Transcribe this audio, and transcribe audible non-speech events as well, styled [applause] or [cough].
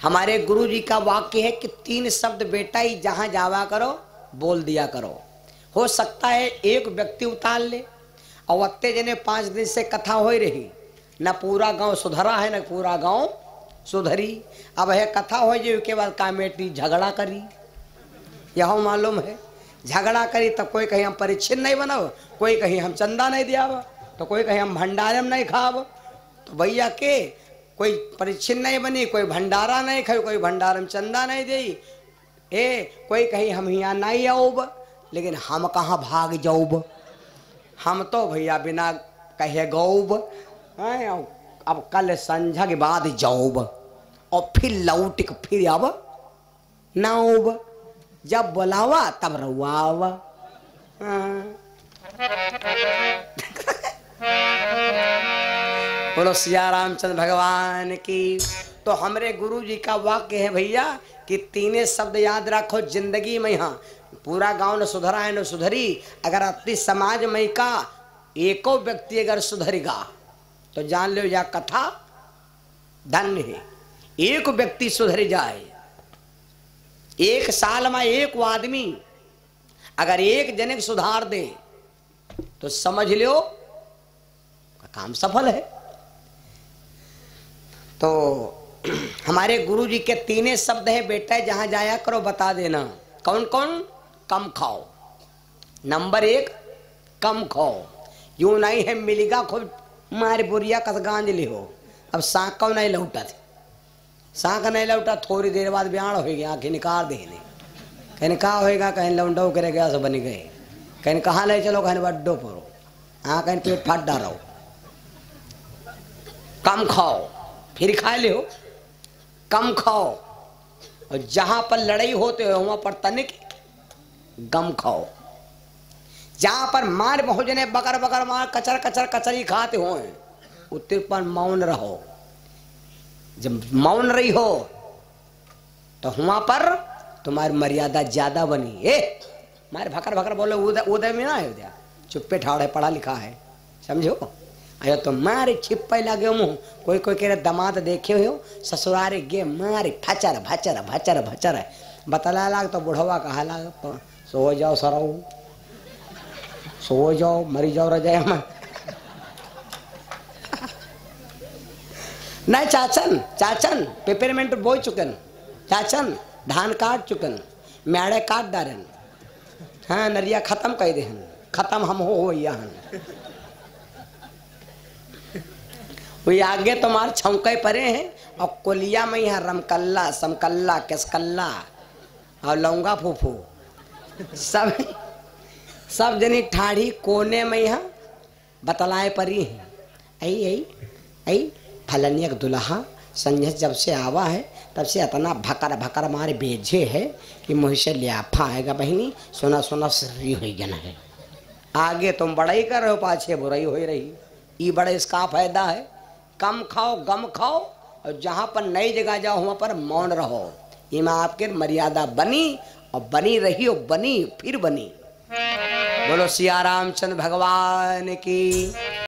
हमारे गुरु जी का वाक्य है कि तीन शब्द बेटा ही जहाँ जावा करो, बोल दिया करो। हो सकता है एक व्यक्ति उतार ले, और अत्ते जने पाँच दिन से कथा हो रही। न पूरा गाँव सुधरा है, न पूरा गाँव सुधरी। अब है कथा हो जाए के बाद कामेटी झगड़ा करी। यह मालूम है, झगड़ा करी तो कोई कहीं हम परिच्छिन्न नहीं बनाओ, कोई कहीं हम चंदा नहीं दिया तो कोई कहीं हम भंडारम नहीं खाब तो भैया के कोई परिच्छिन्न नहीं बनी, कोई भंडारा नहीं खाई, कोई भंडारम चंदा नहीं दे ए, कोई कही, हम यहाँ नहीं आओब लेकिन हम कहाँ भाग जाऊब? हम तो भैया बिना कहे गौब अब कल संझा के बाद जाऊब, और फिर लौट के फिर अब नाऊब जब बुलावा, तब रुआवा हाँ। बोलो, सिया रामचंद्र भगवान की। तो हमरे गुरु जी का वाक्य है भैया कि तीने शब्द याद रखो ज़िंदगी में यहाँ। पूरा गाँव न सुधरा है न सुधरी। अगर अपनी समाज में का, एको व्यक्ति अगर सुधरेगा तो जान लो यह कथा धन्य है। एक व्यक्ति सुधर जाए, एक साल में एक आदमी अगर एक जने सुधार दे तो समझ लो काम सफल है। तो हमारे गुरु जी के तीने शब्द है, बेटा, जहाँ जाया करो, बता देना। कौन कौन? कम खाओ। नंबर एक, कम खाओ। यूँ नहीं है, मिलेगा खूब मारे बुरिया कस गांज ले हो। अब सांक को नहीं लौटा थे। सांक नहीं लौटा, थोड़ी देर बाद ब्याण हो गया, आखिर निकाल दे कहीं, कहा होएगा? कहीं, लौंडो करे गया बन गए। कहीं, कहाँ ले चलो? कहीं, बड्डो परो। हाँ कहीं पेट फाट डालो कम खाओ। फिर खा ले हो कम खाओ। और जहाँ पर लड़ाई होते हो, वहाँ पर तनिक गम खाओ। जहाँ पर मार भोजने बकर बकर मार, कचर कचर कचरी खाते हो, उतने पर मौन रहो। जब मौन रही हो तो वहाँ पर तुम्हारी मर्यादा ज़्यादा बनी। ए, मारे भकर भकर बोलो, उदय उदय में ना है उदय चुप्पे ठाड़ पढ़ा लिखा है। समझो? अयो तो मारे छिप्पे लगे मुँह। कोई कोई कह दमाद देखे हो ससुरारे गे मारे फचर भचर भचर भचर। बतला लाग तो बुढ़वा कहा लाग? सो जाओ सराऊ। सो जाओ, मरी जाओ रजाय [laughs] नहीं, चाचन चाचन, पेपरमेंट बोई चुकन। चाचन, धान काट चुकन। म्याड़े काट डारन। हाँ नरिया खत्म कर दे खत्म हम हो होइया हन। वो आगे तुम्हारे छौके परे हैं। और कोलिया में यहाँ रमकल्ला, समकल्ला, केसकल्ला, और लौंगा फूफू। सब सब जनी ठाढ़ी कोने में यहाँ बतलाए परी हैं। आई आई आई फलनियक दुल्हा संजय जब से आवा है, तब से इतना भकर भकर मारे बेझे है कि मुँह से लियाफा आएगा। बहनी, सोना सोना सरी हुई जन है। आगे तुम बड़ाई कर रहे हो, पाछे बुराई हो रही। ये बड़े इसका फ़ायदा है। कम खाओ, गम खाओ, और जहाँ पर नई जगह जाओ, वहाँ पर मौन रहो। ये माँ आपके मर्यादा बनी, और बनी रही, और बनी, फिर बनी। बोलो, सिया रामचंद्र भगवान की।